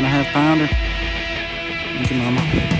Five and a half pounder. Thank you, Mama.